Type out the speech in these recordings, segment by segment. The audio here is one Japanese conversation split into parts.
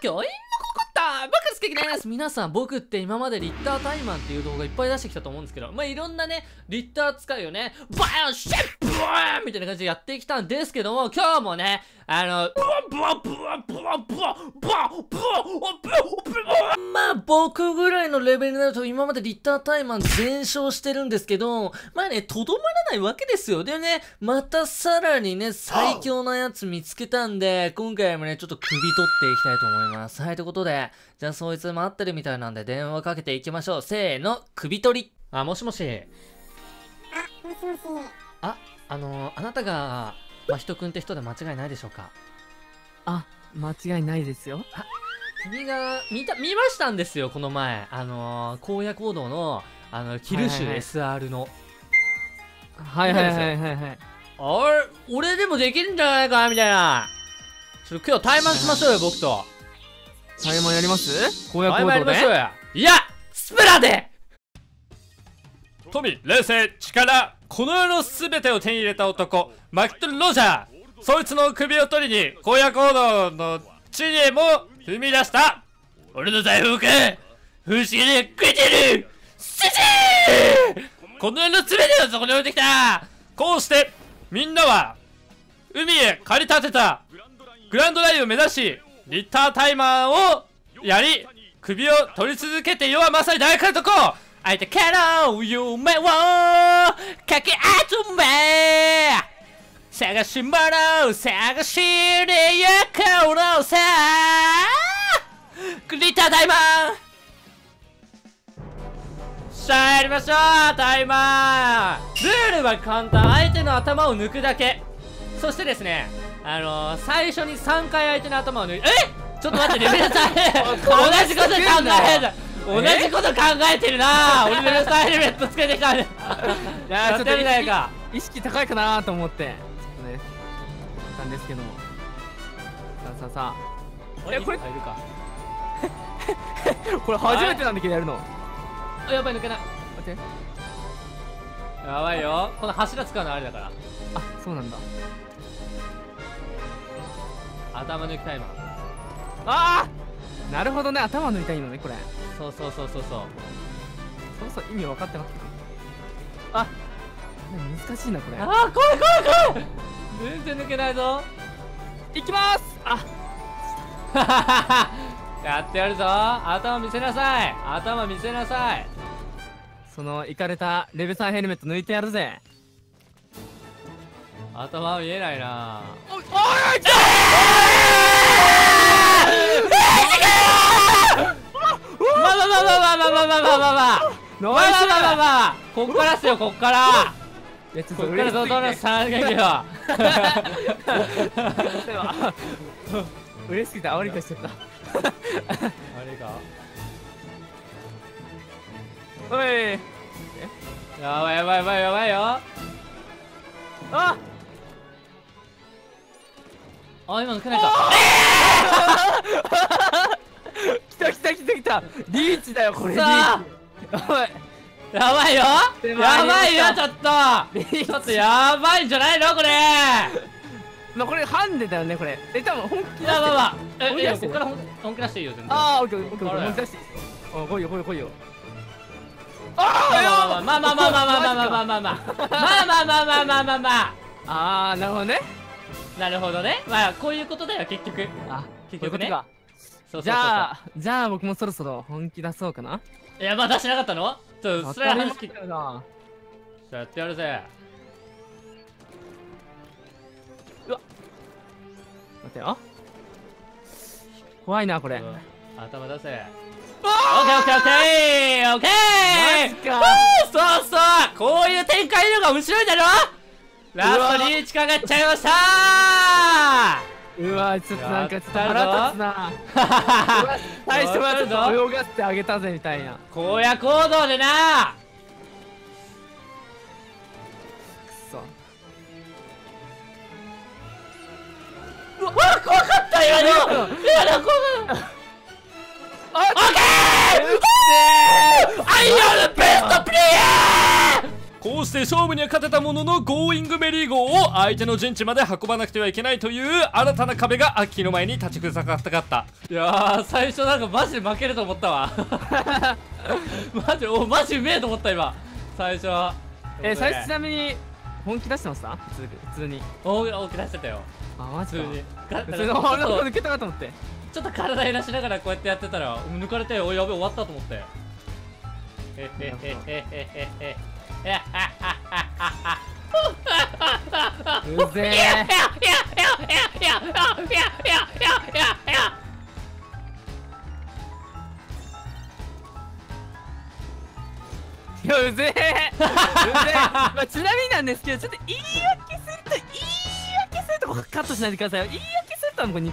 教員のこった僕好きです。皆さん僕って今までリッタータイマンっていう動画いっぱい出してきたと思うんですけどまあいろんなねリッター使うよね。バーシップワーみたいな感じでやってきたんですけども今日もねあのブワブワブワブワブワブワブワブワまあ僕ぐらいのレベルになると今までリッタータイマン全勝してるんですけどまあねとどまらないわけですよでねまたさらにね最強なやつ見つけたんで今回もねちょっと首取っていきたいと思いますはいということでじゃあそいつ待ってるみたいなんで電話かけていきましょうせーの首取りあもしもしあ、もしもし。ああのあなたが真人くんって人で間違いないでしょうか？あ、間違いないですよ。君が見た見ましたんですよこの前。あのー、荒野行動のあのキルシュ SR の、はいはいはいはいはい。あれ？俺でもできるんじゃないかな？みたいな。ちょっと今日対マンしましょうよ僕と。タイマンやります？荒野対マンやり行動で？ましょうよいやスプラで！富冷静力この世の全てを手に入れた男マキトル・ロジャー。そいつの首を取りに荒野行動の地にも踏み出した。俺の財宝か不思議で食えてる。シシこの世の全てをそこに置いてきた。こうしてみんなは海へ駆り立てた。グランドラインを目指しリッタータイマーをやり首を取り続けて世はまさに大家族相手からの夢をかき集め探し物を探しに行くのさグリッタータイマーさあやりましょうタイマールールは簡単相手の頭を抜くだけそしてですねあのー、最初に3回相手の頭を抜いてえちょっと待ってレベル3同じこと考えた同じこと考えてるな俺レベル3ヘルメットつけてからいややってみないか意識高いかなと思って。ちょっとね。たんですけども。さあさあさえこれ。これ初めてなんだけどやるの。あやばい抜けない待って。やばいよこの柱使うのあれだからあ、そうなんだ。頭抜きタイマーああなるほどね。頭抜いたいのね、これ。そうそうそうそうそう。そうそう、意味分かってなかった。あ！難しいな、これ。あー怖い怖い怖い。全然抜けないぞ。いきます。あ！やってやるぞ。頭見せなさい。頭見せなさい。その、いかれたレベさんヘルメット抜いてやるぜ。頭見えないな。おいおいまあまあまあまあこっからっすよこっからいや、ちょっこっからどうぞ三撃は嬉しくて煽りかしちゃった。あれかおいやばいやばいやばいやばいよああ今抜けないか来た来た。リーチだよこれ。リさーチ。おいやばいよ。やばいよちょっと。ちょっとやばいんじゃないのこれ。まあこれハンデだよねこれ。え多分本気いやまあまあえいやこっから本本気出していいよ全然。ああオッケーオッケー。本気出していい。お来いよ来いよ来いよ。まあまあまあまあまあまあまあまあまあまあまあ。まあまあまあまあまあまあまああ。あなるほどね。なるほどね。まあこういうことだよ結局。あ結局ねそうそうそうそう。じゃあじゃあ僕もそろそろ本気出そうかな。いやまだしなかったの？ちょっとそれは話聞いて当たり前だよな。じゃあやってやるぜ。待ってよ。怖いなこれ。うん頭出せ。オッケーオッケーオッケーオッケー！マジか。そうそうこういう展開のが面白いだろ？ラストリーチかかっちゃいましたうわちょっとなんかちょっと腹立つな。最初はちょっと泳がせてあげたぜみたいな。荒野行動でな。くそ。うわ怖かった今の。今の怖かった。オッケー！I am the best player! こうして勝負には勝てたもののゴーイングメリー号を相手の陣地まで運ばなくてはいけないという新たな壁がアッキーの前に立ちふさがったかった。いやー最初なんかマジで負けると思ったわ。マジおマジうめえと思った今。最初え最初ちなみに本気出してました？普通普通に。大大き出してたよ。あマジか。普通に。か普通の俺の抜けたかと思って。ちょっと体揺らしながらこうやってやってたら抜かれておやべ終わったと思って。へへへへへへへへうぜえ。いやうぜえ。うぜえ、まあ、ちなみになんですけどちょっと言い訳すると言い訳するとこカットしないでくださいよ。言い訳するとここに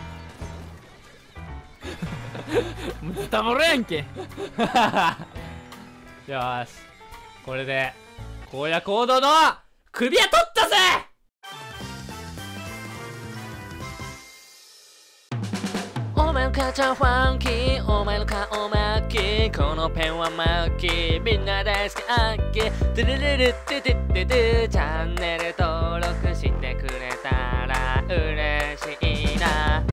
もうズタボロやんけ。よーしこれで、荒野行動の首は取ったぜ!お前の母ちゃんファンキーお前の顔マッキーこのペンはマッキーみんな大好きアッキー。ドゥルルルッドゥドゥドゥチャンネル登録してくれたら嬉しい。